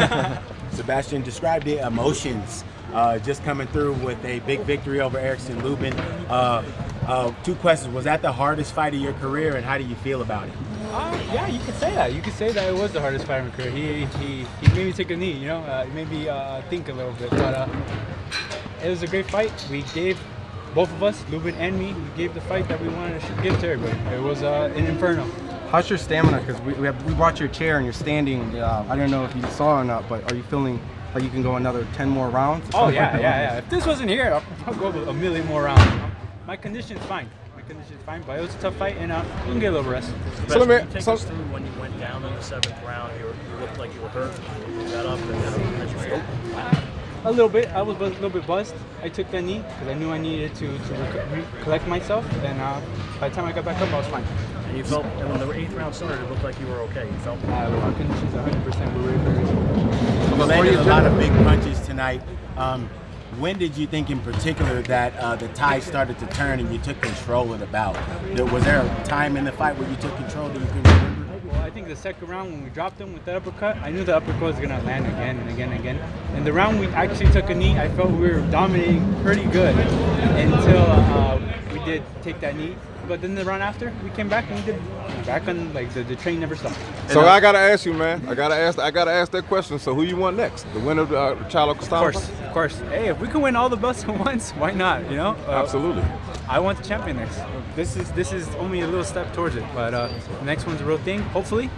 Sebastian, describe the emotions uh, just coming through with a big victory over Erickson Lubin. Uh, uh, two questions. Was that the hardest fight of your career, and how do you feel about it? Uh, yeah, you could say that. You could say that it was the hardest fight of my career. He, he, he made me take a knee, you know, uh, he made me uh, think a little bit. But it was a great fight. We gave, both of us, Lubin and me, we gave the fight that we wanted to give to everybody. It was an inferno. How's your stamina? Because we, we, have, we brought your chair and you're standing. Uh, I don't know if you saw or not, but are you feeling like you can go another 10 more rounds? Oh, yeah, yeah, yeah. If this wasn't here, I'll, I'll go a million more rounds. My condition's fine. My condition's fine, but it was a tough fight, and uh, we can get a little rest. So let me take so, us through when you went down in the seventh round. You, were, you looked like you were hurt. You got up, and how did you feel? A little bit. I was a little bit buzzed. I took that knee because I knew I needed to, to collect myself, and uh, by the time I got back up, I was fine. And you felt, and when the eighth round started, it looked like you were okay. You felt. Uh, our conditions 100%. We were very. You landed a lot of big punches tonight. Um, when did you think in particular that uh, the tide started to turn and you took control of the bout? Was there a time in the fight where you took control that you can remember? Well, I think the second round when we dropped him with the uppercut, I knew the uppercut was going to land again and again and again. And the round we actually took a knee, I felt we were dominating pretty good until uh, we did take that knee but then the run after, we came back and we did back on like the, the train never stopped. So I gotta ask you, man. I gotta ask. I gotta ask that question. So who you want next? The winner of the uh, Charlo Of course, of course. Hey, if we can win all the belts at once, why not? You know. Uh, Absolutely. I want the champion next. This is this is only a little step towards it, but uh, the next one's a real thing. Hopefully,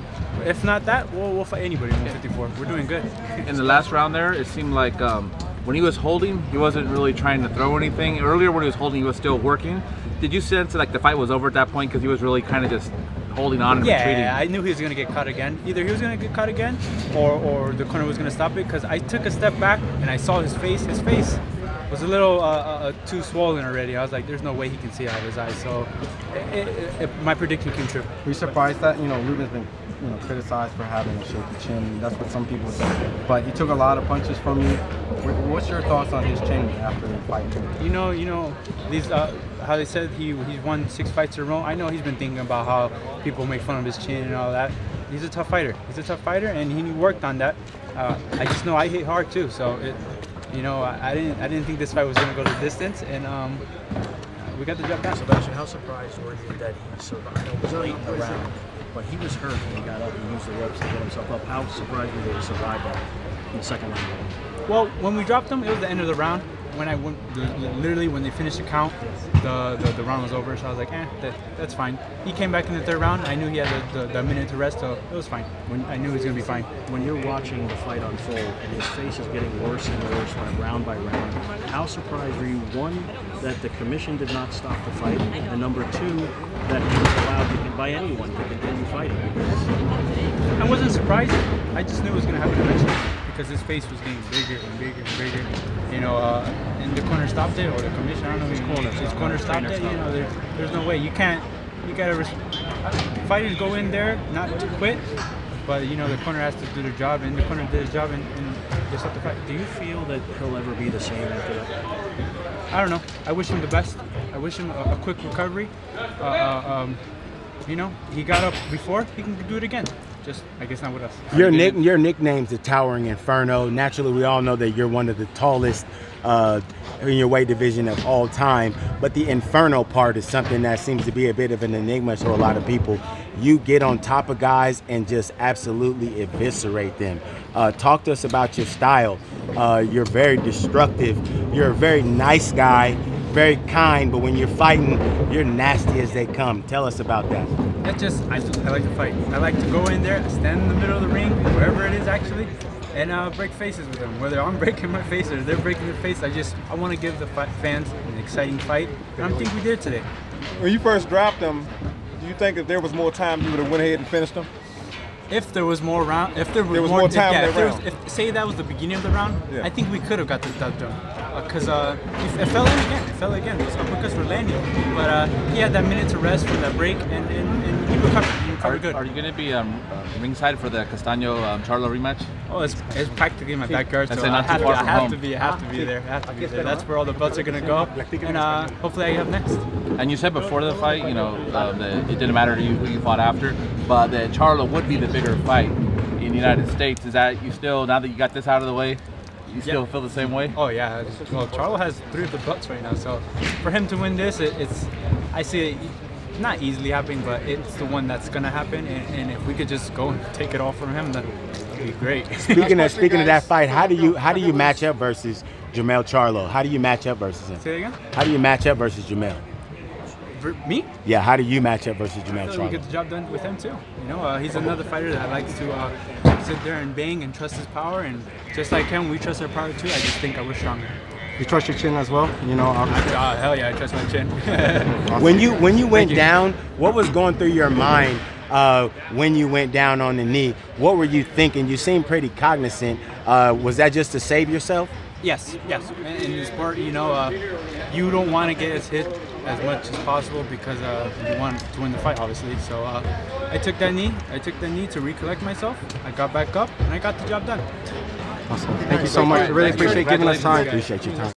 if not that, we'll, we'll fight anybody in 154. We're doing good. In the last round there, it seemed like. Um, when he was holding, he wasn't really trying to throw anything. Earlier when he was holding, he was still working did you sense like the fight was over at that point because he was really kind of just holding on and yeah, retreating? I knew he was gonna get caught again. Either he was gonna get caught again, or or the corner was gonna stop it. Because I took a step back and I saw his face. His face was a little uh, uh, uh, too swollen already. I was like, there's no way he can see out of his eyes. So it, it, it, my prediction came true. Were you surprised that you know Lubin's been you know criticized for having a shaky chin? That's what some people say. But he took a lot of punches from you. What's your thoughts on his chin after the fight? You know, you know these. Uh, how they said he he's won six fights in a row. I know he's been thinking about how people make fun of his chin and all that. He's a tough fighter. He's a tough fighter, and he worked on that. Uh, I just know I hit hard too, so it, you know, I, I, didn't I didn't think this fight was gonna go the distance, and um, we got the job done. Sebastian, how surprised were you that he survived? It was late in the round, but he was hurt when he got up and used the ropes to get himself up. How surprised were you that he survived that in the second round? Well, when we dropped him, it was the end of the round when I went, literally when they finished the count, the, the, the round was over. So I was like, eh, that, that's fine. He came back in the third round. I knew he had the, the, the minute to rest, so it was fine. When I knew he was gonna be fine. When you're watching the fight unfold and his face is getting worse and worse by round by round, how surprised were you? One, that the commission did not stop the fight, and number two, that he was allowed to, by anyone to continue fighting. I wasn't surprised. I just knew it was gonna happen eventually because his face was getting bigger and bigger and bigger. You know, uh, and the corner stopped it, or the commission, I don't know his corner, his corner stopped it. You know, there's, there's no way. You can't, you gotta, res- fighters go in there not to quit, but you know, the corner has to do their job, and the corner did his job, and, and they stopped the fight. Do you feel that he'll ever be the same after that? I don't know. I wish him the best. I wish him a, a quick recovery. Uh, uh, um, you know, he got up before, he can do it again just I guess not with us. Your nick your nickname's the Towering Inferno. Naturally, we all know that you're one of the tallest uh, in your weight division of all time. But the Inferno part is something that seems to be a bit of an enigma to a lot of people. You get on top of guys and just absolutely eviscerate them. Uh, talk to us about your style. Uh, you're very destructive. You're a very nice guy very kind, but when you're fighting, you're nasty as they come. Tell us about that. That's just, I, I like to fight. I like to go in there, stand in the middle of the ring, wherever it is actually, and uh, break faces with them. Whether I'm breaking my face or they're breaking their face, I just, I want to give the fans an exciting fight, and I think we did today. When you first dropped them, do you think if there was more time, you would have went ahead and finished them? if there was more round, if there, there was more, more time if, yeah, if, there was, if, say that was the beginning of the round, yeah. I think we could have got the dub done. Because uh, uh, it, it, fell in again. It fell again. Those uppercuts were landing. But uh, he had that minute to rest for that break, and, and, and he recovered. He recovered are, good. Are you going to be um, uh, ringside for the Castaño um, Charlo rematch? Oh, it's, it's practically in my backyard, so I have, to, I have to be. I have to be there. I have to be there. That's where all the belts are going to go, and uh, hopefully I have next. And you said before the fight, you know, uh, that it didn't matter to you who you fought after, but that Charlo would be the bigger fight in the United States. Is that you still now that you got this out of the way, you still feel the same way? Oh yeah. Well, Charlo has three of the belts right now, so for him to win this, it, it's I see it not easily happening, but it's the one that's gonna happen. And, and if we could just go and take it all from him, then that'd be great. Speaking of speaking of that fight, how do you how do you match up versus Jermell Charlo? How do you match up versus him? Say it again. How do you match up versus Jermell? Me, Yeah, how do you match up versus I Jermell feel like we get the job done with him too. You know, uh, he's another fighter that likes to uh, sit there and bang and trust his power, and just like him, we trust our power too. I just think I was stronger. You trust your chin as well? You know, obviously. Uh, hell yeah, I trust my chin. When you when you went you. down, what was going through your mind uh, when you went down on the knee? What were you thinking? You seemed pretty cognizant. Uh, was that just to save yourself? Yes, yes. In in the sport, you know, uh, you don't want to get as hit as much as possible because uh, you want to win the fight, obviously. So uh, I took that knee. I took that knee to recollect myself. I got back up and I got the job done. Awesome. Thank you so much. I really appreciate giving us time. Appreciate your time.